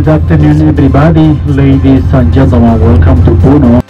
Good afternoon, everybody. Ladies and gentlemen, welcome to Puno